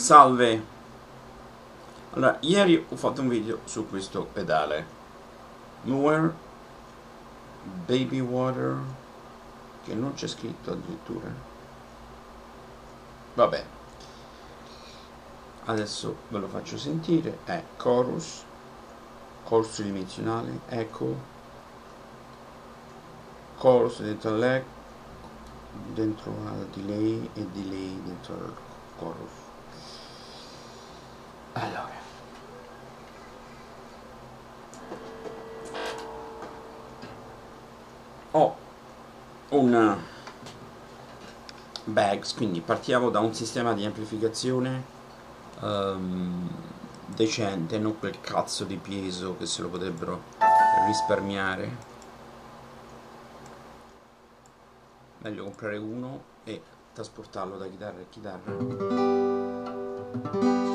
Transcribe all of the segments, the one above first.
Salve! Allora, ieri ho fatto un video su questo pedale. Moore Baby Water che non c'è scritto addirittura. Vabbè. Adesso ve lo faccio sentire. È chorus chorus dimensionale echo chorus dentro al dentro al delay e delay dentro al chorus allora. Ho un bags quindi partiamo da un sistema di amplificazione um, decente non quel cazzo di piezo che se lo potrebbero risparmiare. Meglio comprare uno e trasportarlo da chitarra a chitarra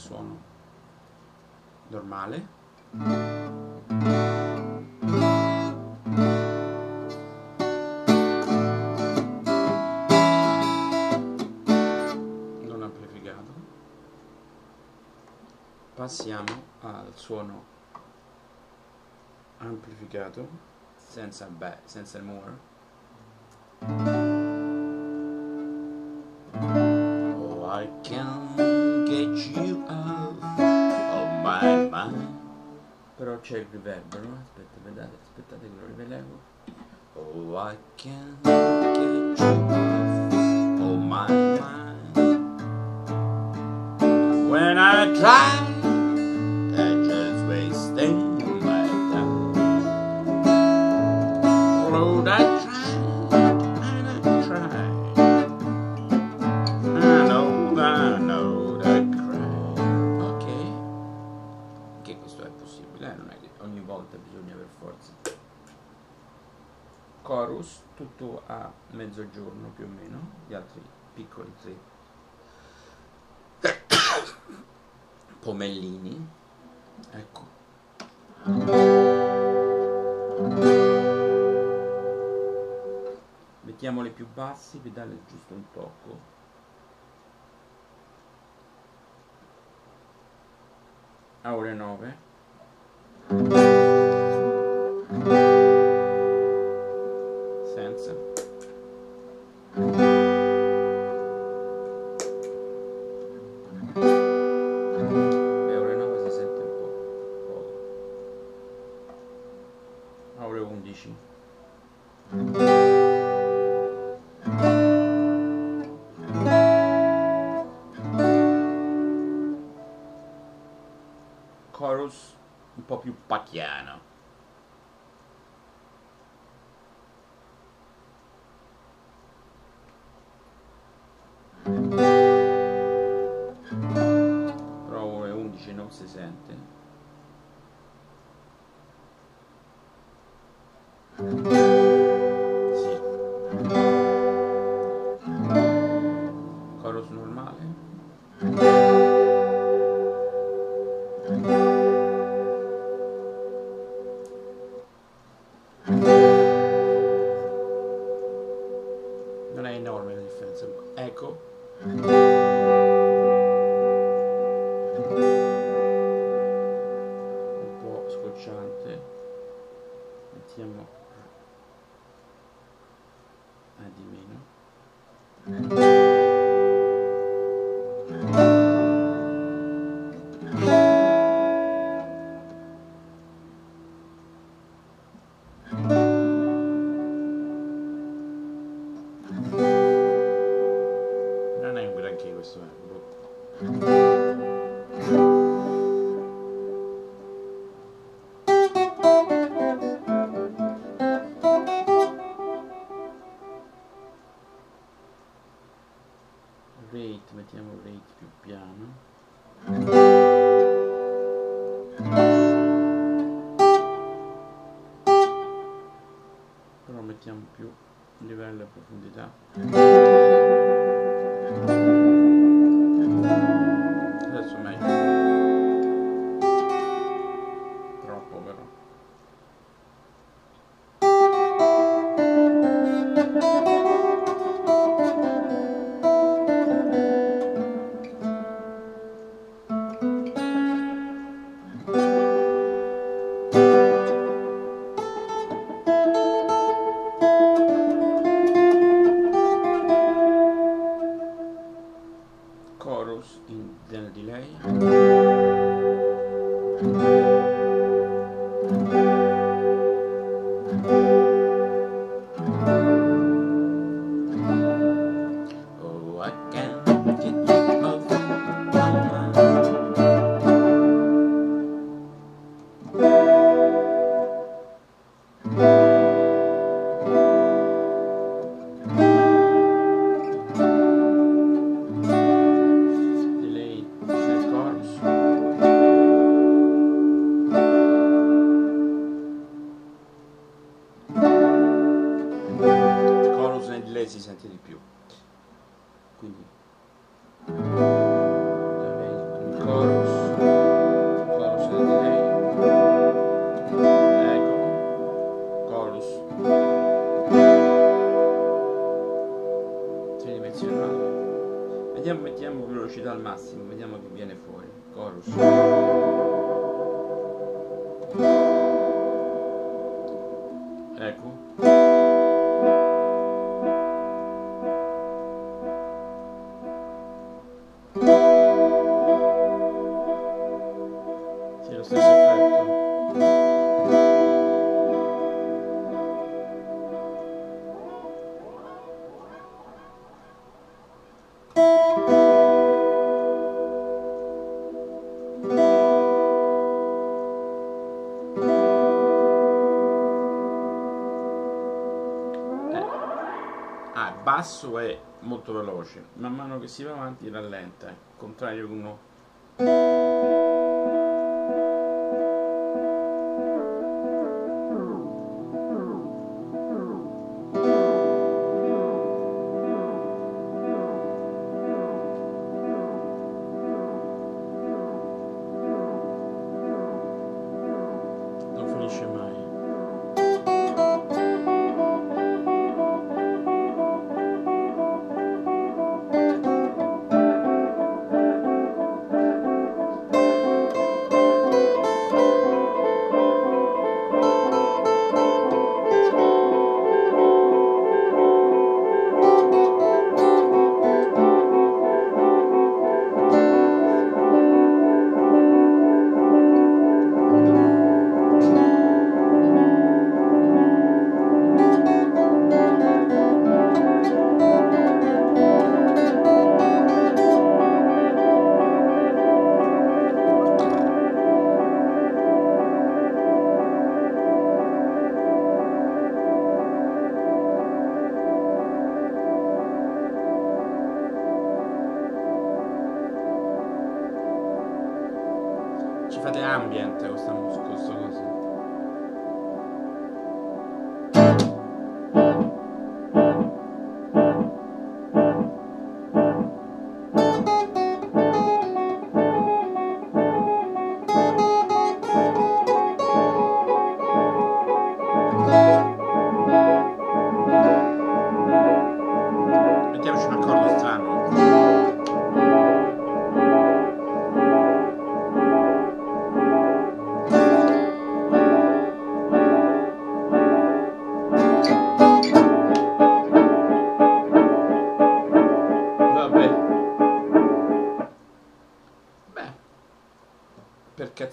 suono. Normale? Non amplificato. Passiamo al suono amplificato senza il, back, senza il moore però c'è il riverbero aspetta vedete aspettate che lo rivelevo. Oh I can't get you off oh my mind. When I try tutto a mezzogiorno più o meno, gli altri piccoli tre. Pomellini, ecco. Mettiamoli più bassi per dare giusto un tocco. a ore 9 chorus un po' più pacchiano. Però ore 11 non si sente. A 我先叠加 Ecco. Basso è molto veloce, man mano che si va avanti rallenta, al contrario che uno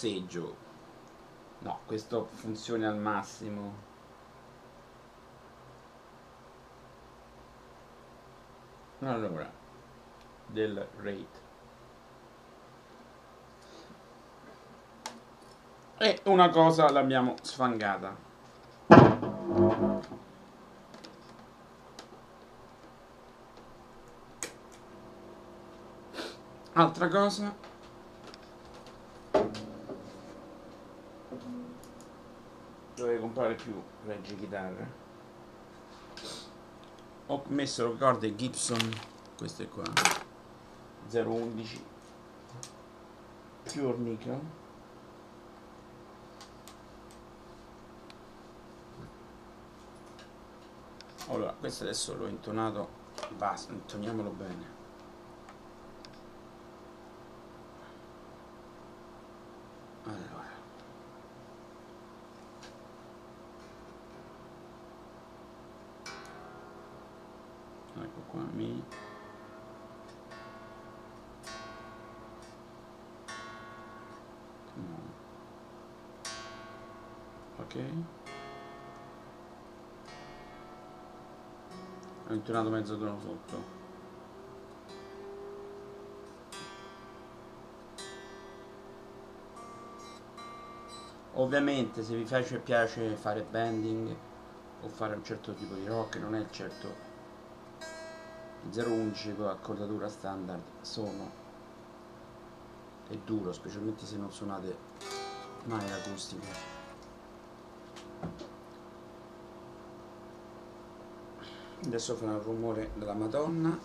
Per cazzeggio. No, questo funziona al massimo. Allora, del rate. E una cosa l'abbiamo sfangata. Altra cosa. Dovevo comprare più reggichitarre. Ho messo le corde Gibson, queste qua. 011 Pure Nickel. Allora, questo adesso l'ho intonato, basta, intoniamolo bene. Allora. qua mi ok. Ho intonato mezzo tono sotto. Ovviamente se vi piace, piace fare bending o fare un certo tipo di rock non è certo 011 con accordatura standard sono è duro specialmente se non suonate mai l'acustico. Adesso farà il rumore della madonna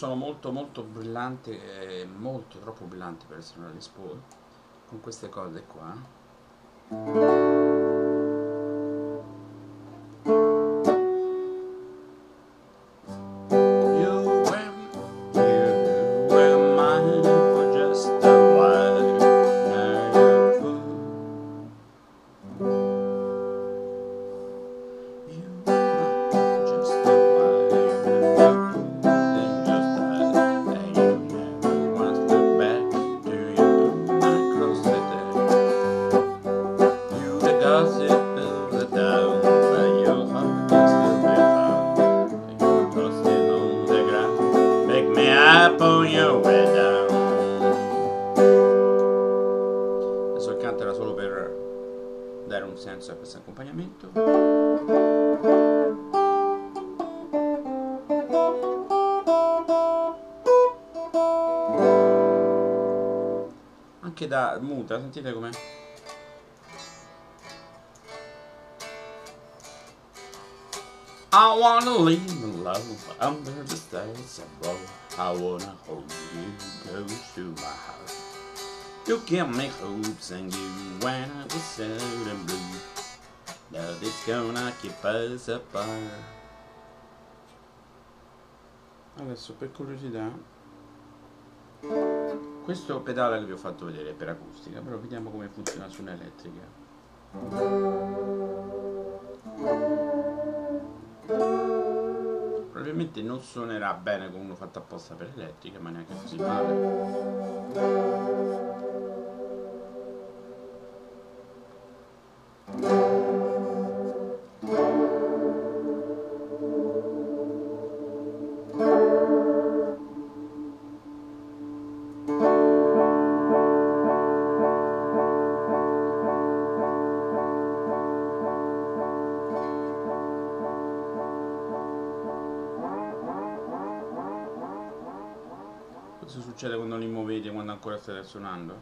sono molto molto brillante, molto troppo brillante per essere una Les Paul, con queste corde qua. Muta, sentite com'è? I wanna leave in love under the stars above. I wanna hold you close to my heart. You give me hopes and you when I was sad and blue. Love is gonna keep us apart. Adesso per curiosità questo pedale che vi ho fatto vedere è per acustica, però vediamo come funziona su un'elettrica. Probabilmente non suonerà bene come uno fatto apposta per elettrica, ma neanche così male. ancora selezionando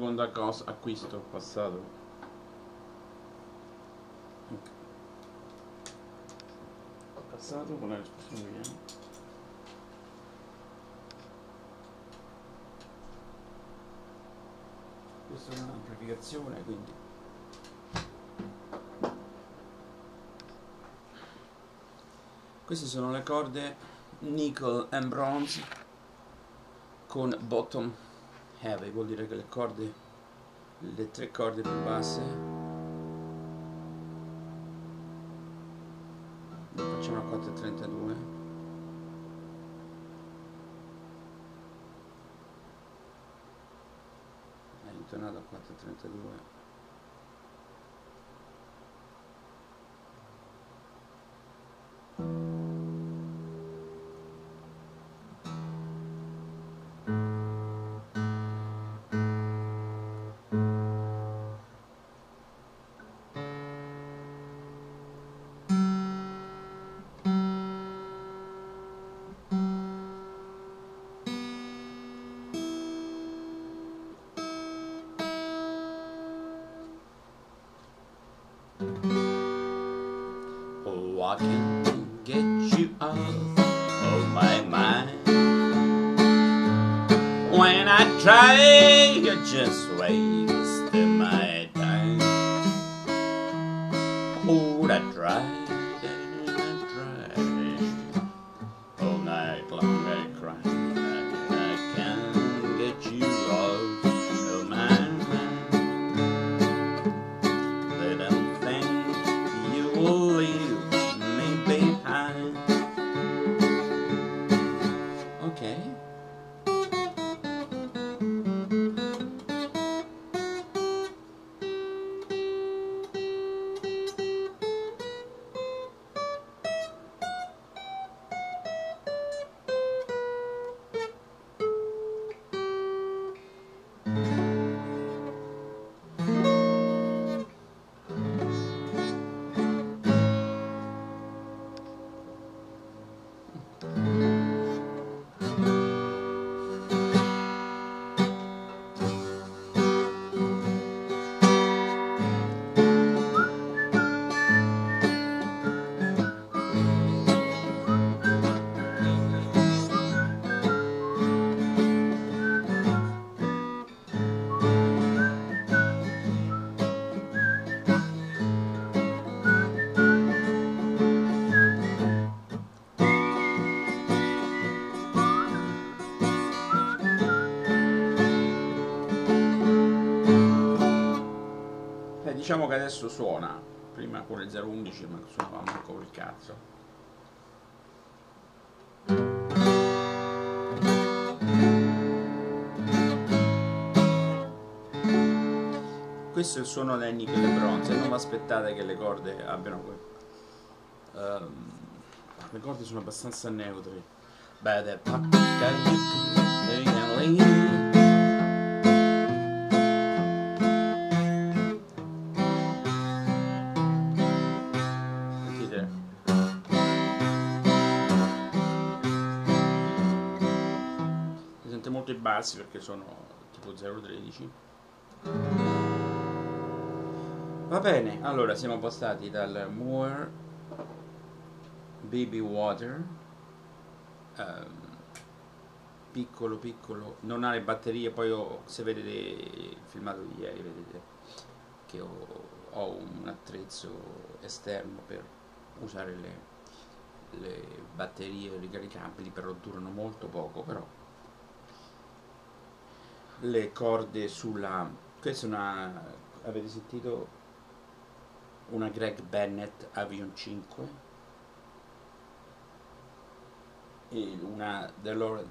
seconda cosa acquisto passato. Ho passato con la responsabilità questa è un'amplificazione quindi. Queste sono le corde nickel and bronze con bottom heavy vuol dire che le corde le tre corde più basse I can get you off of my mind. When I try, you just che adesso suona, prima con il 011 ma suonava manco col cazzo. Questo è il suono del nickel e non vi aspettate che le corde abbiano quel... Ehm, le corde sono abbastanza neutre. Beh, bassi perché sono tipo 0,13. Va bene, allora siamo passati dal Moore Baby Water ehm, piccolo piccolo non ha le batterie poi ho- se vedete il filmato di ieri vedete che ho, ho un attrezzo esterno per usare le, le batterie ricaricabili però durano molto poco però le corde sulla questa è una avete sentito? Una Greg Bennett Avion 5 e una Delore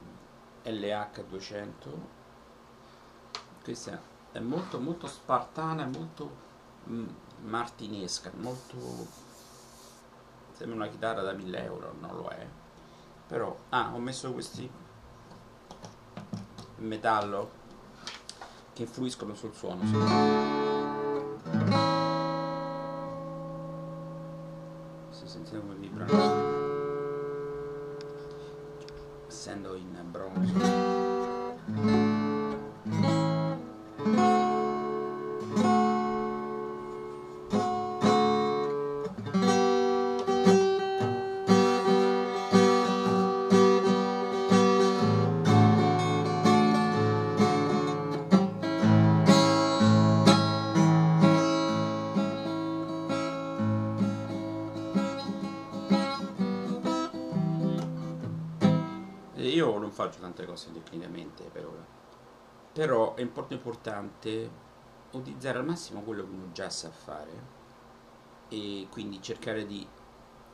LH200 questa è molto molto spartana molto mm, martinesca molto sembra una chitarra da 1000 euro non lo è. Però ah ho messo questi. Metallo che influiscono sul suono sì. si sentite come vibrano essendo in bronzo faccio tante cose tecnicamente per ora, però è importante utilizzare al massimo quello che uno già sa fare e quindi cercare di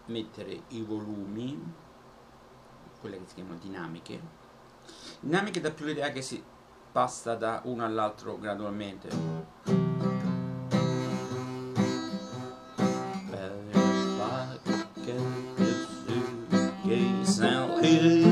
mettere i volumi, quelle che si chiamano dinamiche. Dinamiche dà più l'idea che si passa da uno all'altro gradualmente. finché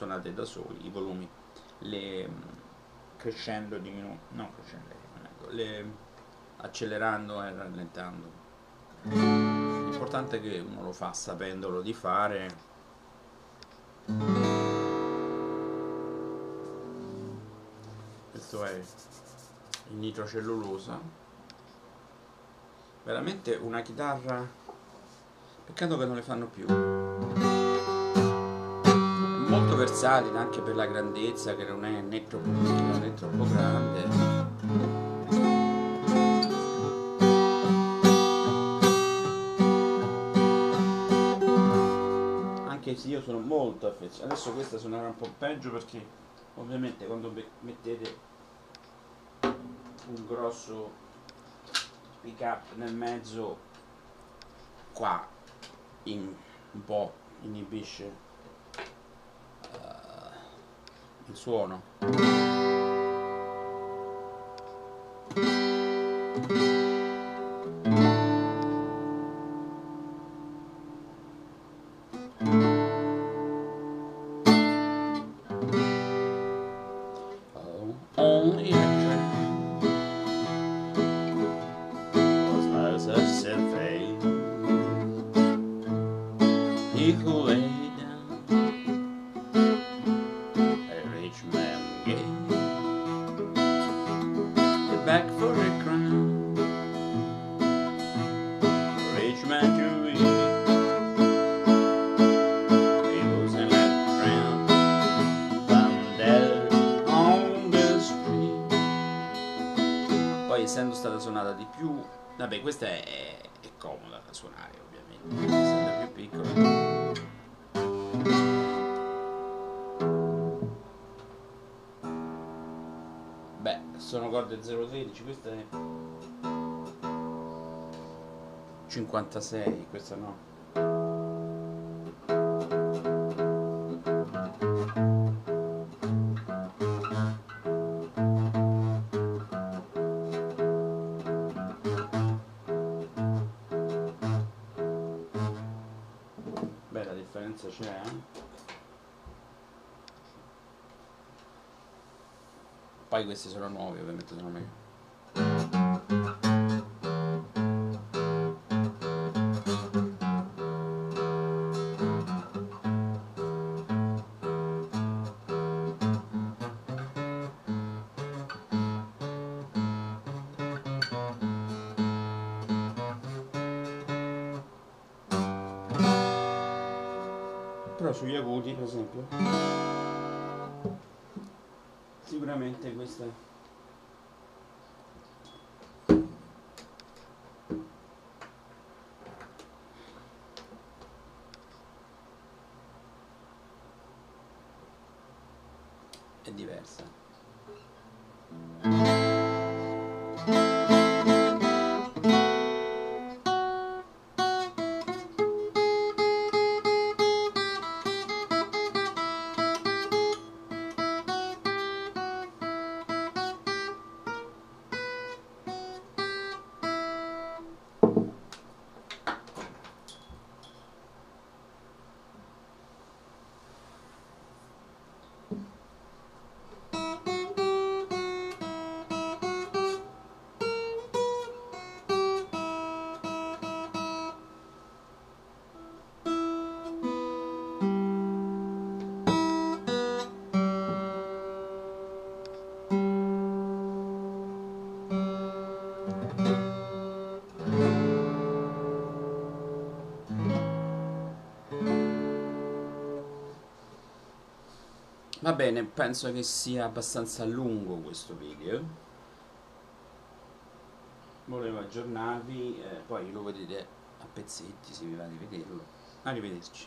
suonate da soli i volumi le, crescendo diminuendo no crescendo le, accelerando e rallentando. L'importante è che uno lo fa sapendolo di fare. Questo è il nitrocellulosa. Veramente una chitarra peccato che non le fanno più versatile anche per la grandezza che non è né troppo piccola né troppo grande. Anche se io sono molto affezionato adesso questa suonerà un po' peggio perché ovviamente quando mettete un grosso pick up nel mezzo qua in, un po' inibisce il suono. Questa è, è comoda da suonare, ovviamente, essendo più piccola. Beh, sono corde 013, questa è 56, questa no. Questi sono nuovi ovviamente sono meglio però sugli acuti per esempio sicuramente questa è diversa Va bene, penso che sia abbastanza lungo questo video. Volevo aggiornarvi, eh, poi lo vedete a pezzetti se vi va di vederlo. Arrivederci.